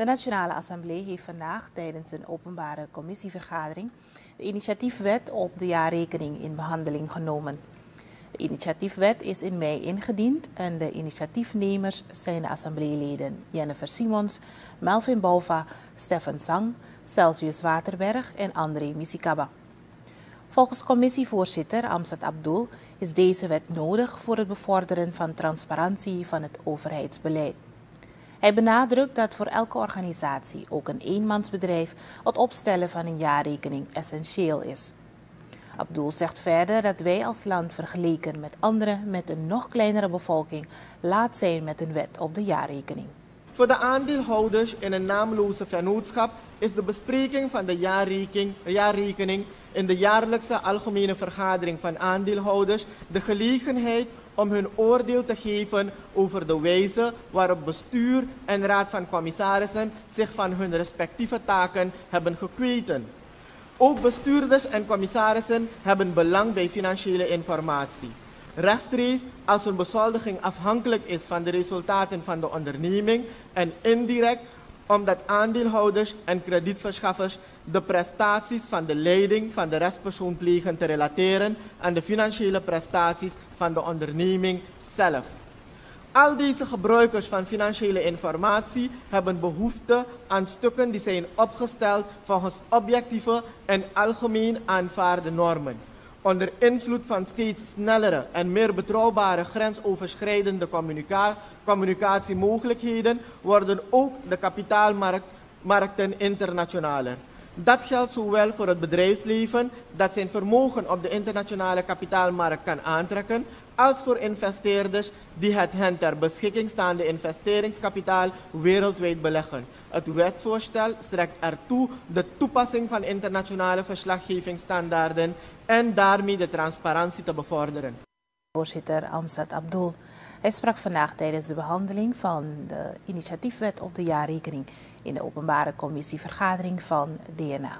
De Nationale Assemblée heeft vandaag tijdens een openbare commissievergadering de initiatiefwet op de jaarrekening in behandeling genomen. De initiatiefwet is in mei ingediend en de initiatiefnemers zijn de assembleeleden Jennifer Simons, Melvin Bouva, Stefan Sang, Celsius Waterberg en André Misikaba. Volgens commissievoorzitter Amstad Abdul is deze wet nodig voor het bevorderen van transparantie van het overheidsbeleid. Hij benadrukt dat voor elke organisatie, ook een eenmansbedrijf, het opstellen van een jaarrekening essentieel is. Abdul zegt verder dat wij als land vergeleken met anderen met een nog kleinere bevolking laat zijn met een wet op de jaarrekening. Voor de aandeelhouders in een naamloze vennootschap is de bespreking van de jaarrekening, jaarrekening in de jaarlijkse algemene vergadering van aandeelhouders de gelegenheid om hun oordeel te geven over de wijze waarop bestuur en raad van commissarissen zich van hun respectieve taken hebben gekweten. Ook bestuurders en commissarissen hebben belang bij financiële informatie. Rechtstreeks als een bezoldiging afhankelijk is van de resultaten van de onderneming en indirect omdat aandeelhouders en kredietverschaffers de prestaties van de leiding van de restpersoon plegen te relateren aan de financiële prestaties van de onderneming zelf. Al deze gebruikers van financiële informatie hebben behoefte aan stukken die zijn opgesteld volgens objectieve en algemeen aanvaarde normen. Onder invloed van steeds snellere en meer betrouwbare grensoverschrijdende communica communicatiemogelijkheden worden ook de kapitaalmarkten internationaler. Dat geldt zowel voor het bedrijfsleven dat zijn vermogen op de internationale kapitaalmarkt kan aantrekken, als voor investeerders die het hen ter beschikking staande investeringskapitaal wereldwijd beleggen. Het wetvoorstel strekt ertoe de toepassing van internationale verslaggevingsstandaarden en daarmee de transparantie te bevorderen. Voorzitter Amstad Abdul. Hij sprak vandaag tijdens de behandeling van de initiatiefwet op de jaarrekening in de openbare commissievergadering van DNA.